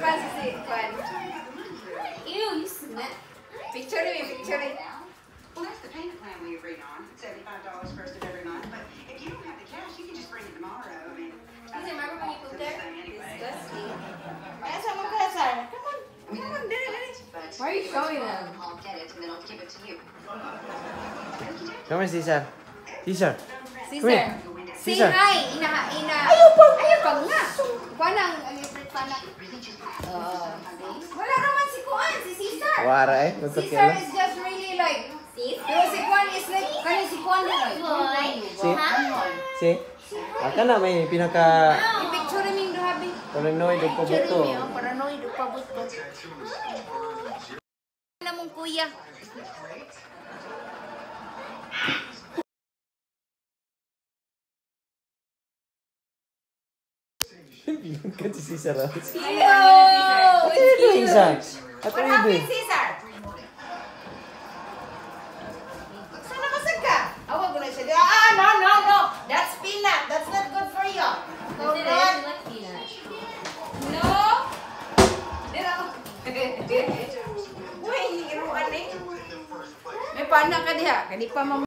pa si si Kwan. Ew, you smell. Picture me, picture me. Well, that's the payment plan we agreed on, seventy-five dollars first of every month, but if you don't have the cash, you can just bring it tomorrow, I mean. It remember when you cooked there? Anyway. Disgusting. Asa mo ka, Sar? Come on. Come on, dali, dali. Why are you showing them? I'll get it and then I'll give it to you. Come on, Caesar. Caesar. Caesar. Say Caesar. hi. Ina, ina. Ayaw pa. Ayaw pa nga. Kuan ang, Oh, Wala naman si Kuan, si Caesar. Wara eh. Caesar is just really like, pero si Kuan is like, kani si Kuan na like. Si? Si? Aka na may pinaka I-picture mo yung duhabi. paranoid ug pabuto. Paranoid, upabot ko. Ano mong kuya? Kan si Caesar. What Ew! What are you doing? Caesar? Ah, no, no, no. That's peanut. That's not good for you. No. May pana ka